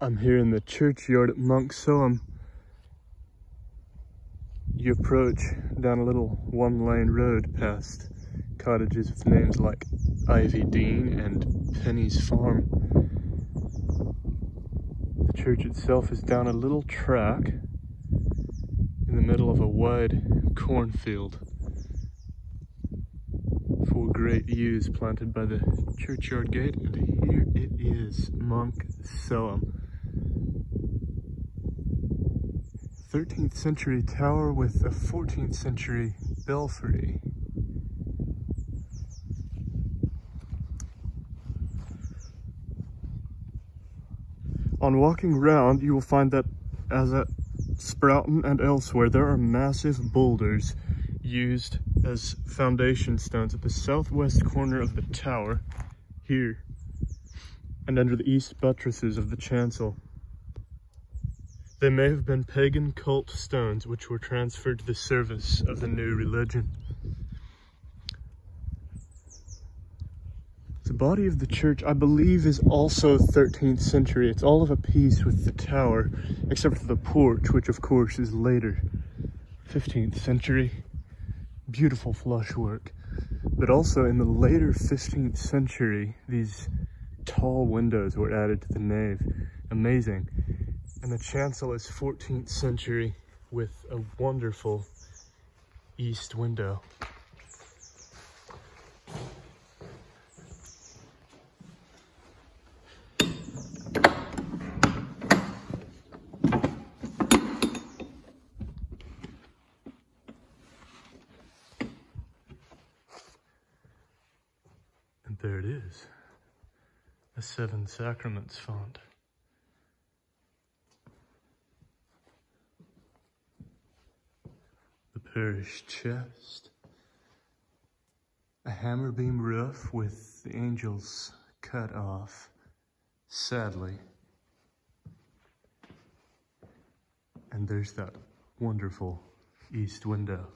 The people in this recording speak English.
I'm here in the churchyard at Monk Soham. You approach down a little one-lane road past cottages with names like Ivy Dean and Penny's Farm. The church itself is down a little track in the middle of a wide cornfield. Four great yews planted by the churchyard gate, and here it is, Monk Soham. 13th century tower with a 14th century belfry. On walking around, you will find that as at Sproughton and elsewhere, there are massive boulders used as foundation stones at the southwest corner of the tower, here, and under the east buttresses of the chancel. They may have been pagan cult stones which were transferred to the service of the new religion. The body of the church, I believe, is also 13th century. It's all of a piece with the tower, except for the porch, which of course is later, 15th century. Beautiful flush work. But also in the later 15th century, these tall windows were added to the nave. Amazing. And the chancel is 14th century with a wonderful east window. And there it is, a Seven Sacraments font. The parish chest. A hammer beam roof with the angels cut off, sadly. And there's that wonderful east window.